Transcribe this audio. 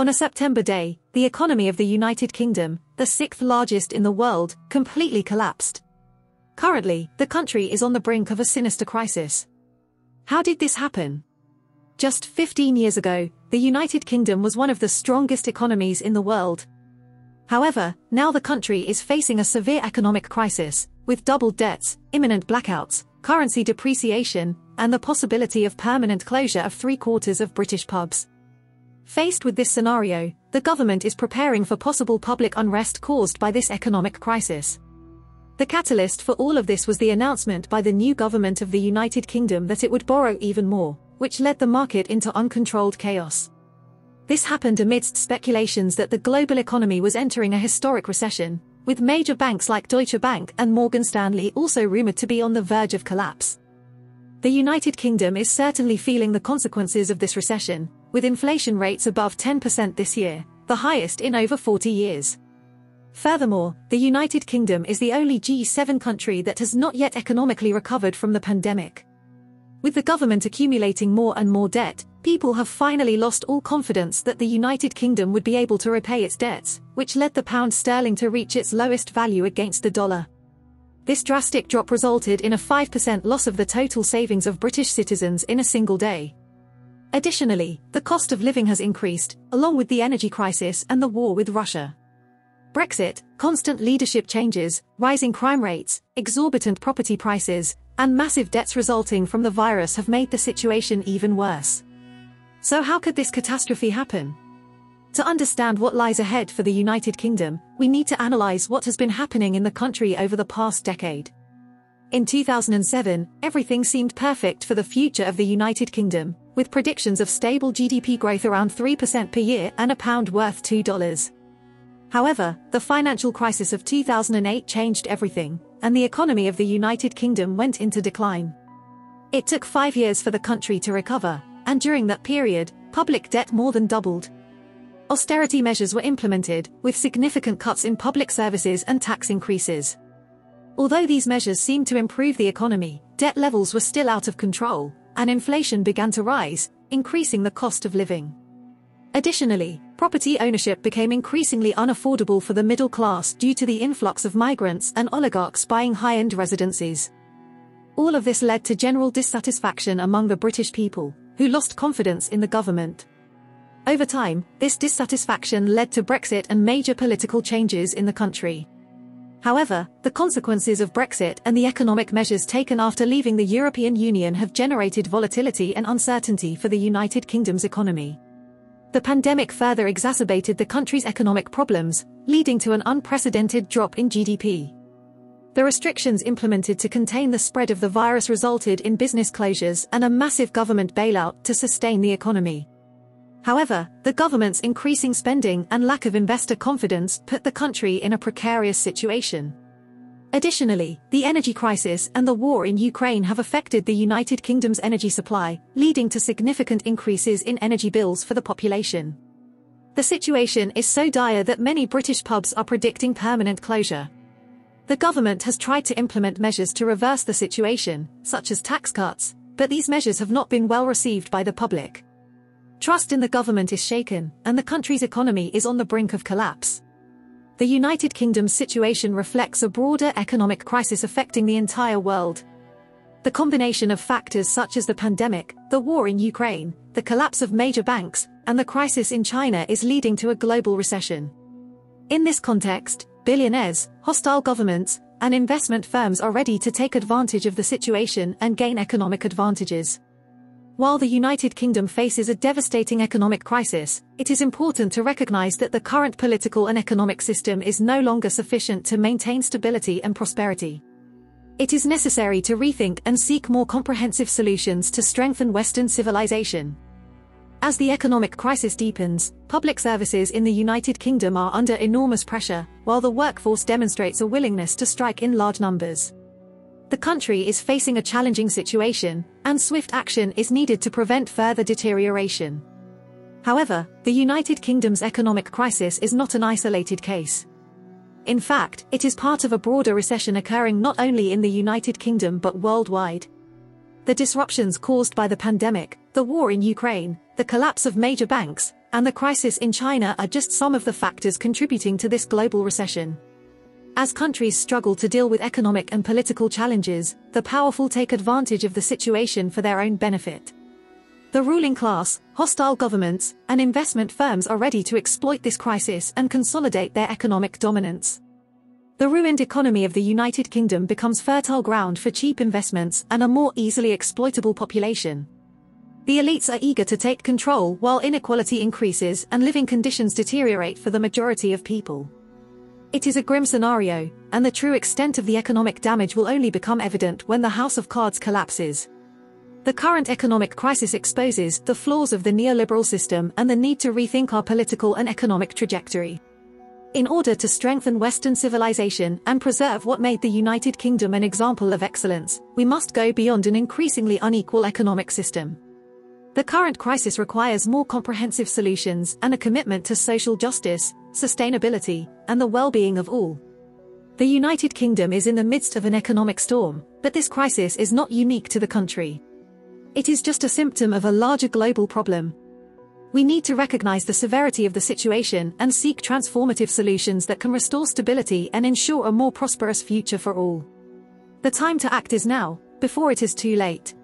On a September day, the economy of the United Kingdom, the sixth largest in the world, completely collapsed. Currently, the country is on the brink of a sinister crisis. How did this happen? Just 15 years ago, the United Kingdom was one of the strongest economies in the world. However, now the country is facing a severe economic crisis, with doubled debts, imminent blackouts, currency depreciation, and the possibility of permanent closure of three quarters of British pubs. Faced with this scenario, the government is preparing for possible public unrest caused by this economic crisis. The catalyst for all of this was the announcement by the new government of the United Kingdom that it would borrow even more, which led the market into uncontrolled chaos. This happened amidst speculations that the global economy was entering a historic recession, with major banks like Deutsche Bank and Morgan Stanley also rumored to be on the verge of collapse. The United Kingdom is certainly feeling the consequences of this recession, with inflation rates above 10% this year, the highest in over 40 years. Furthermore, the United Kingdom is the only G7 country that has not yet economically recovered from the pandemic. With the government accumulating more and more debt, people have finally lost all confidence that the United Kingdom would be able to repay its debts, which led the pound sterling to reach its lowest value against the dollar. This drastic drop resulted in a 5% loss of the total savings of British citizens in a single day. Additionally, the cost of living has increased, along with the energy crisis and the war with Russia. Brexit, constant leadership changes, rising crime rates, exorbitant property prices, and massive debts resulting from the virus have made the situation even worse. So how could this catastrophe happen? To understand what lies ahead for the United Kingdom, we need to analyze what has been happening in the country over the past decade. In 2007, everything seemed perfect for the future of the United Kingdom, with predictions of stable GDP growth around 3% per year and a pound worth $2. However, the financial crisis of 2008 changed everything, and the economy of the United Kingdom went into decline. It took five years for the country to recover, and during that period, public debt more than doubled, austerity measures were implemented, with significant cuts in public services and tax increases. Although these measures seemed to improve the economy, debt levels were still out of control, and inflation began to rise, increasing the cost of living. Additionally, property ownership became increasingly unaffordable for the middle class due to the influx of migrants and oligarchs buying high-end residences. All of this led to general dissatisfaction among the British people, who lost confidence in the government. Over time, this dissatisfaction led to Brexit and major political changes in the country. However, the consequences of Brexit and the economic measures taken after leaving the European Union have generated volatility and uncertainty for the United Kingdom's economy. The pandemic further exacerbated the country's economic problems, leading to an unprecedented drop in GDP. The restrictions implemented to contain the spread of the virus resulted in business closures and a massive government bailout to sustain the economy. However, the government's increasing spending and lack of investor confidence put the country in a precarious situation. Additionally, the energy crisis and the war in Ukraine have affected the United Kingdom's energy supply, leading to significant increases in energy bills for the population. The situation is so dire that many British pubs are predicting permanent closure. The government has tried to implement measures to reverse the situation, such as tax cuts, but these measures have not been well received by the public. Trust in the government is shaken, and the country's economy is on the brink of collapse. The United Kingdom's situation reflects a broader economic crisis affecting the entire world. The combination of factors such as the pandemic, the war in Ukraine, the collapse of major banks, and the crisis in China is leading to a global recession. In this context, billionaires, hostile governments, and investment firms are ready to take advantage of the situation and gain economic advantages. While the United Kingdom faces a devastating economic crisis, it is important to recognize that the current political and economic system is no longer sufficient to maintain stability and prosperity. It is necessary to rethink and seek more comprehensive solutions to strengthen Western civilization. As the economic crisis deepens, public services in the United Kingdom are under enormous pressure, while the workforce demonstrates a willingness to strike in large numbers. The country is facing a challenging situation, and swift action is needed to prevent further deterioration. However, the United Kingdom's economic crisis is not an isolated case. In fact, it is part of a broader recession occurring not only in the United Kingdom but worldwide. The disruptions caused by the pandemic, the war in Ukraine, the collapse of major banks, and the crisis in China are just some of the factors contributing to this global recession. As countries struggle to deal with economic and political challenges, the powerful take advantage of the situation for their own benefit. The ruling class, hostile governments, and investment firms are ready to exploit this crisis and consolidate their economic dominance. The ruined economy of the United Kingdom becomes fertile ground for cheap investments and a more easily exploitable population. The elites are eager to take control while inequality increases and living conditions deteriorate for the majority of people. It is a grim scenario, and the true extent of the economic damage will only become evident when the House of Cards collapses. The current economic crisis exposes the flaws of the neoliberal system and the need to rethink our political and economic trajectory. In order to strengthen Western civilization and preserve what made the United Kingdom an example of excellence, we must go beyond an increasingly unequal economic system. The current crisis requires more comprehensive solutions and a commitment to social justice, sustainability, and the well-being of all. The United Kingdom is in the midst of an economic storm, but this crisis is not unique to the country. It is just a symptom of a larger global problem. We need to recognize the severity of the situation and seek transformative solutions that can restore stability and ensure a more prosperous future for all. The time to act is now, before it is too late.